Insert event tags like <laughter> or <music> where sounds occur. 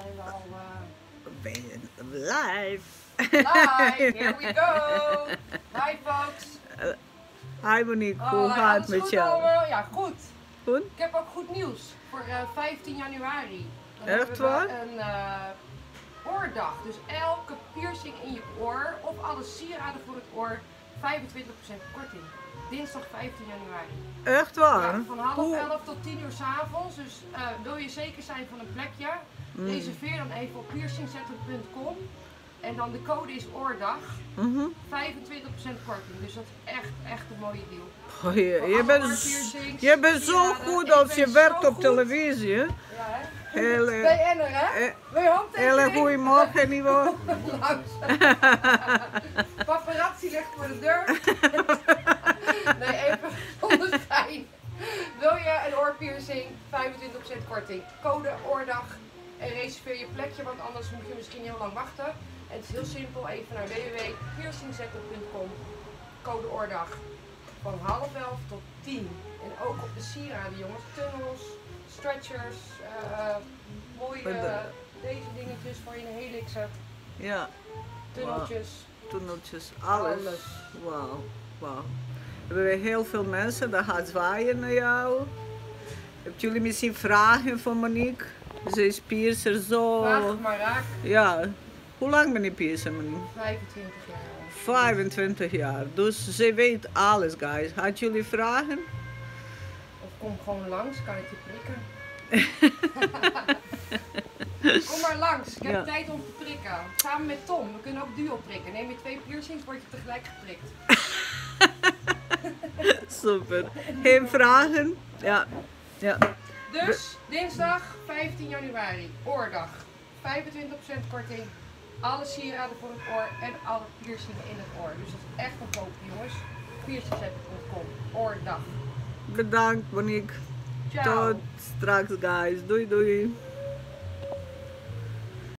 zijn we al eh, live? live. Here we go. <laughs> Hi folks. Hi Monique, hoe Oh, gaat alles het met jou? allemaal? Ja, goed. Goed? Ik heb ook goed nieuws voor eh, 15 januari. Dan Echt waar? Een eh, oordag. Dus elke piercing in je oor of alle sieraden voor het oor 25% korting. Dinsdag 15 januari. Echt waar? Ja, van half Hoe- 11 tot 10 uur s'avonds. Dus eh, wil je zeker zijn van een plekje, Mm. reserveer dan even op piercingzetten.com. En dan de code is oordag. Mhm. 25% korting. Dus dat is echt, echt een mooie deal. Oh, je, je, bent, je bent zo goed als je werkt op goed. televisie. hè? Ja, hè? Heel, Ben eh, je er, hè? eh, Wil je handtekening? hele goeiemorgen. Langs. Paparazzi ligt voor de deur. <laughs> nee, even zonder. Wil je een oorpiercing? 25% korting. Code oordag. En reserveer je plekje, want anders moet je misschien heel lang wachten. En het is heel simpel. Even naar www.piercingzetten.com. Code oordag. Van half elf tot 10. En ook op de sieraden, jongens. Tunnels, stretchers, eh, mooie deze dingetjes voor je in de helixen. Ja, Tunneltjes. tunneltjes, alles. Alles. Wauw, wauw. We hebben heel veel mensen, dat gaat zwaaien naar jou. Hebben jullie misschien vragen voor Monique? Ze is piercer zo... Vraag maar raak. Ja, hoe lang ben je piercer Monique? 25 jaar. 25 jaar, dus ze weet alles guys. Had jullie vragen? Kom gewoon langs, kan ik je prikken. <laughs> kom maar langs, ik heb Ja. tijd om te prikken. Samen met Tom, we kunnen ook duo prikken. Neem je twee piercings, word je tegelijk geprikt. <laughs> Super. Geen vragen? Ja. ja. Dus, dinsdag 15 januari, oordag. 25% korting. Alle sieraden voor het oor en alle piercingen in het oor. Dus dat is echt een koop, jongens. Piercingzetten.com, oordag. Bedankt Monique. Ciao. Tot straks guys. Doei doei.